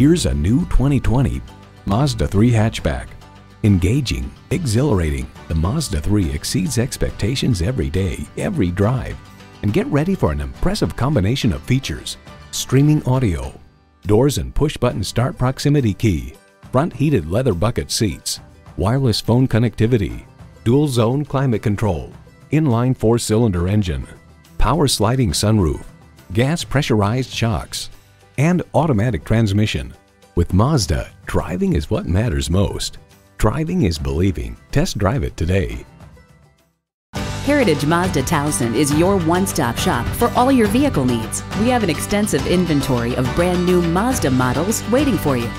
Here's a new 2020 Mazda 3 hatchback. Engaging, exhilarating, the Mazda 3 exceeds expectations every day, every drive. And get ready for an impressive combination of features. Streaming audio, doors and push-button start proximity key, front heated leather bucket seats, wireless phone connectivity, dual zone climate control, inline four-cylinder engine, power sliding sunroof, gas pressurized shocks, and automatic transmission. With Mazda, driving is what matters most. Driving is believing. Test drive it today. Heritage Mazda Towson is your one-stop shop for all your vehicle needs. We have an extensive inventory of brand new Mazda models waiting for you.